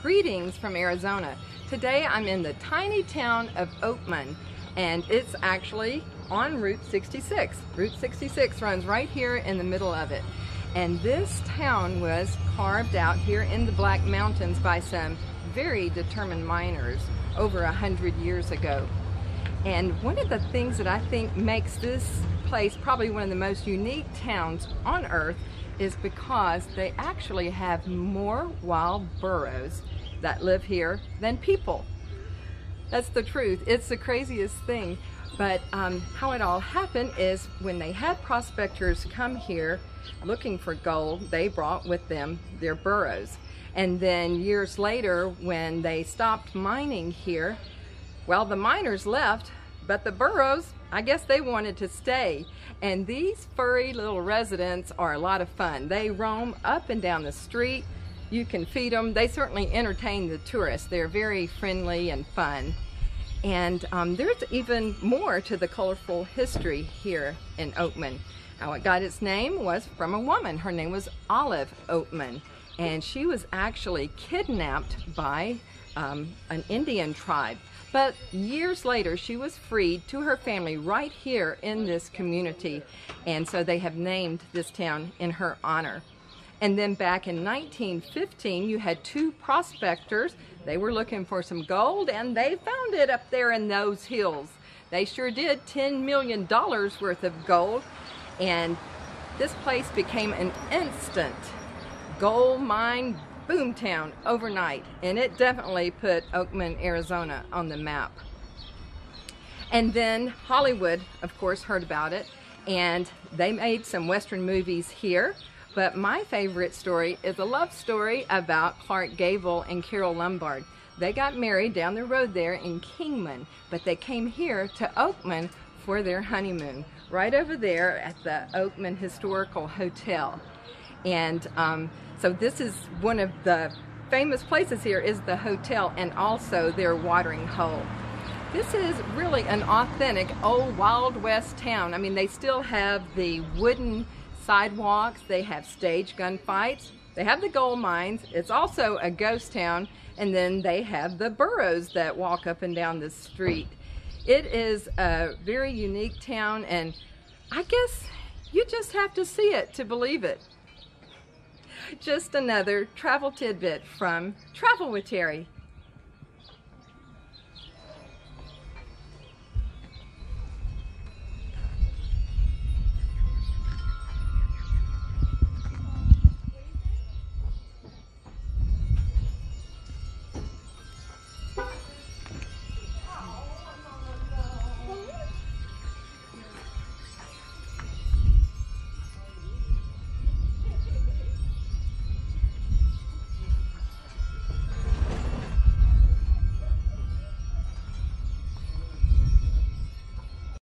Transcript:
Greetings from Arizona. Today I'm in the tiny town of Oatman and it's actually on Route 66. Route 66 runs right here in the middle of it. And this town was carved out here in the Black Mountains by some very determined miners over a hundred years ago. And one of the things that I think makes this place probably one of the most unique towns on earth is because they actually have more wild burros that live here than people. That's the truth. It's the craziest thing. But um, how it all happened is when they had prospectors come here looking for gold, they brought with them their burros. And then years later, when they stopped mining here, well, the miners left, but the burros, I guess they wanted to stay. And these furry little residents are a lot of fun. They roam up and down the street. You can feed them. They certainly entertain the tourists. They're very friendly and fun. And um, there's even more to the colorful history here in Oatman. How it got its name was from a woman. Her name was Olive Oatman. And she was actually kidnapped by um, an Indian tribe. But years later, she was freed to her family right here in this community. And so they have named this town in her honor. And then back in 1915, you had two prospectors. They were looking for some gold and they found it up there in those hills. They sure did $10 million worth of gold. And this place became an instant gold mine boomtown overnight. And it definitely put Oatman, Arizona on the map. And then Hollywood, of course, heard about it. And they made some Western movies here. But my favorite story is a love story about Clark Gable and Carole Lombard. They got married down the road there in Kingman, but they came here to Oatman for their honeymoon, right over there at the Oatman Historical Hotel. And um, so this is one of the famous places here is the hotel and also their watering hole. This is really an authentic old Wild West town. I mean, they still have the wooden sidewalks, they have stage gunfights, they have the gold mines, it's also a ghost town, and then they have the burros that walk up and down the street. It is a very unique town, and I guess you just have to see it to believe it. Just another travel tidbit from Travel with Terri.